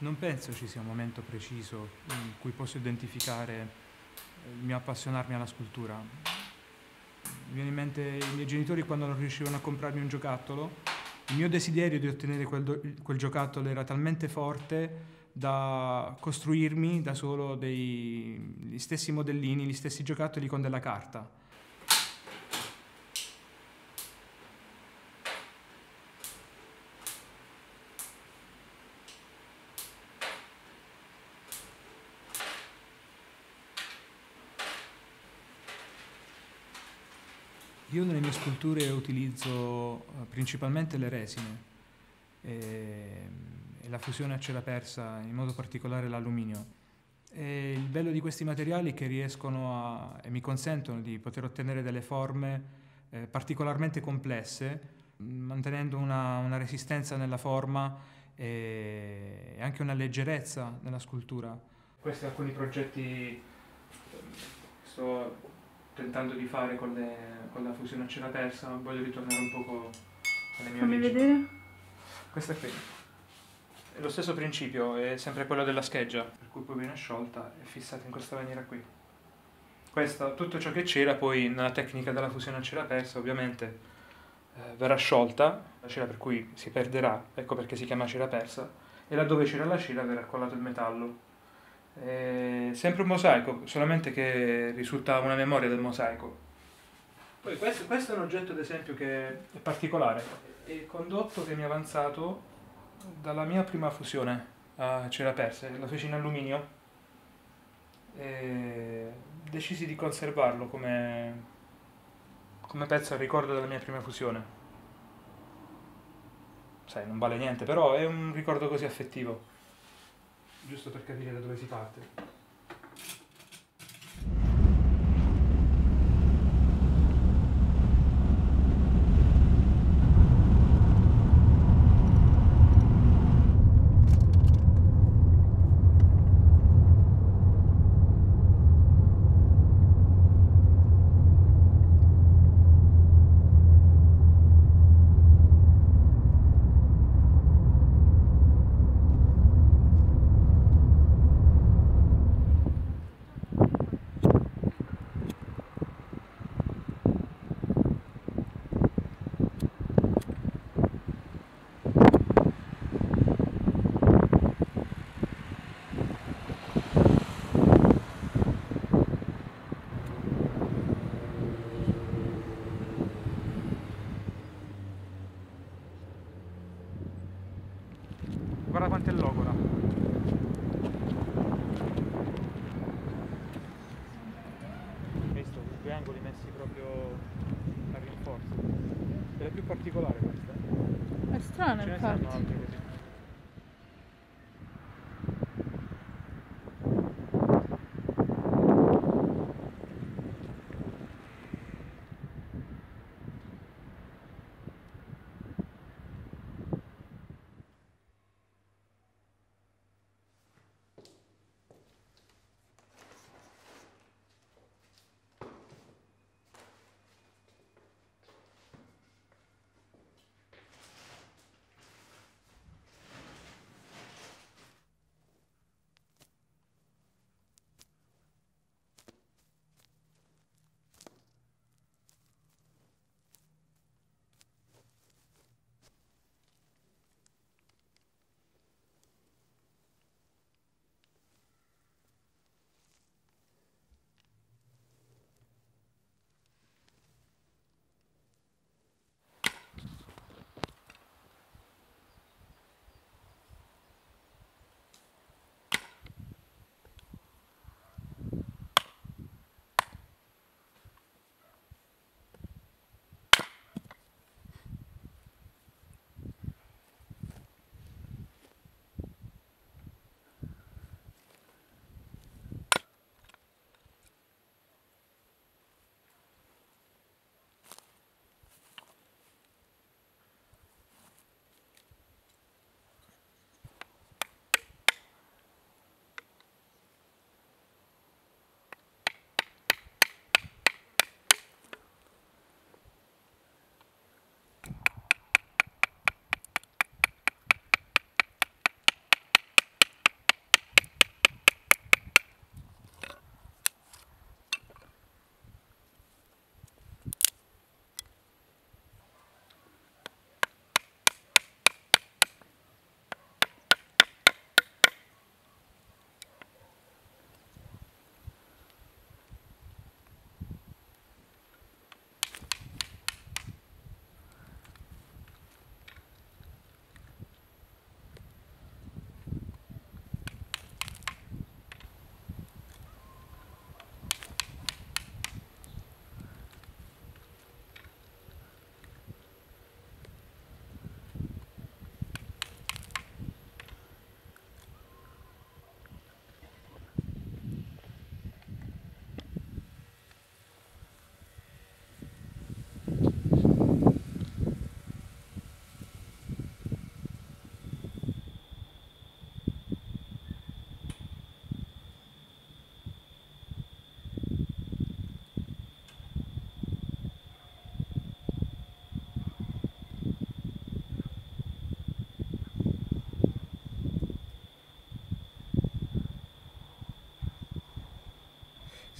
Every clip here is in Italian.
Non penso ci sia un momento preciso in cui posso identificare il mio appassionarmi alla scultura. Mi viene in mente i miei genitori quando non riuscivano a comprarmi un giocattolo. Il mio desiderio di ottenere quel, quel giocattolo era talmente forte da costruirmi da solo dei, gli stessi modellini, gli stessi giocattoli con della carta. Io nelle mie sculture utilizzo eh, principalmente le resine e, e la fusione a cera persa, in modo particolare l'alluminio. E il bello di questi materiali è che riescono a, e mi consentono di poter ottenere delle forme eh, particolarmente complesse, mantenendo una, una, resistenza nella forma e anche una leggerezza nella scultura. Questi alcuni progetti sto tentando di fare con, le, con la fusione a cera persa, voglio ritornare un poco alle mie Fammi origini. vedere. Questa qui. È lo stesso principio, è sempre quello della scheggia, per cui poi viene sciolta e fissata in questa maniera qui. Questo, tutto ciò che c'era poi nella tecnica della fusione a cera persa, ovviamente, eh, verrà sciolta, la cera per cui si perderà, ecco perché si chiama cera persa, e laddove c'era la cera verrà collato il metallo. È sempre un mosaico, solamente che risulta una memoria del mosaico. Poi questo, questo è un oggetto, ad esempio, che è particolare. È il condotto che mi è avanzato dalla mia prima fusione a cera persa. Lo feci in alluminio e decisi di conservarlo come, come pezzo a ricordo della mia prima fusione. Sai, non vale niente, però è un ricordo così affettivo giusto per capire da dove si parte. Due angoli messi proprio a rinforzo. È più particolare questa. È ne infatti.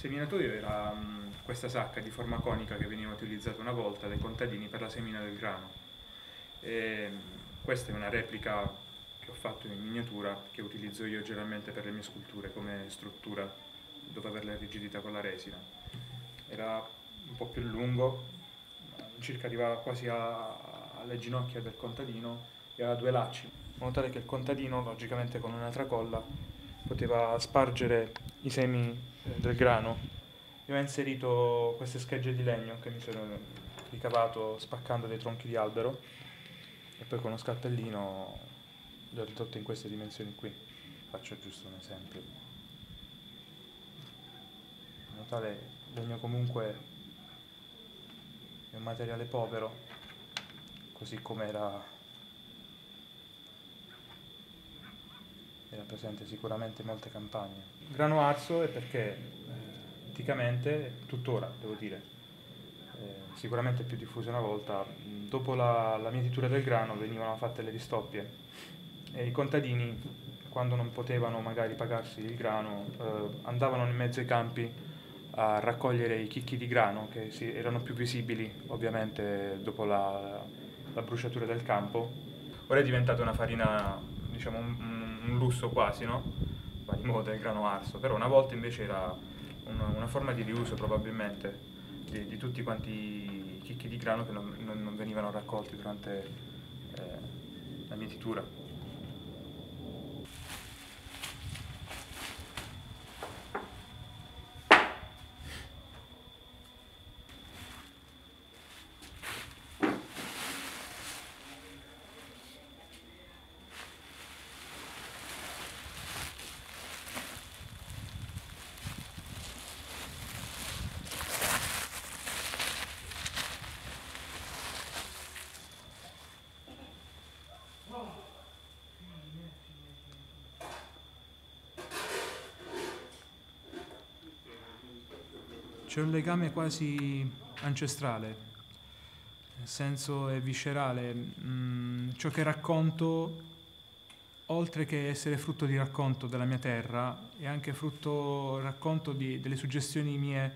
Seminatoio era mh, questa sacca di forma conica che veniva utilizzata una volta dai contadini per la semina del grano. E, mh, questa è una replica che ho fatto in miniatura che utilizzo io generalmente per le mie sculture come struttura dopo averla rigidita con la resina. Era un po' più lungo, circa arrivava quasi a, alle ginocchia del contadino e aveva due lacci, in modo tale che il contadino, logicamente con una tracolla, poteva spargere i semi eh, del grano. Io ho inserito queste schegge di legno che mi sono ricavato spaccando dei tronchi di albero e poi con uno scalpellino le ho ridotte in queste dimensioni qui. Faccio giusto un esempio. In modo tale legno comunque è un materiale povero, così come era era presente sicuramente in molte campagne. Grano arso è perché eh, anticamente, tuttora devo dire, eh, sicuramente più diffuso una volta, dopo la, la mietitura del grano venivano fatte le ristoppie e i contadini quando non potevano magari pagarsi il grano eh, andavano in mezzo ai campi a raccogliere i chicchi di grano che si, erano più visibili ovviamente dopo la, la bruciatura del campo. Ora è diventata una farina, diciamo, un, un lusso quasi, no? Va di moda il grano arso, però una volta invece era una, una forma di riuso probabilmente di, di, tutti quanti i chicchi di grano che non, non, non venivano raccolti durante eh, la mietitura. C'è un legame quasi ancestrale, nel senso è viscerale. Mm, ciò che racconto, oltre che essere frutto di racconto della mia terra, è anche frutto racconto di, delle suggestioni mie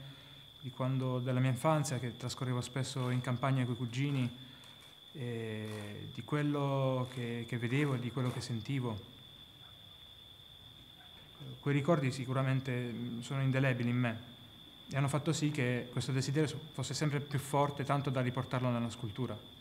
di quando, della mia infanzia, che trascorrevo spesso in campagna con i cugini, di quello che, che vedevo e di quello che sentivo. Quei ricordi sicuramente mm, sono indelebili in me e hanno fatto sì che questo desiderio fosse sempre più forte, tanto da riportarlo nella scultura.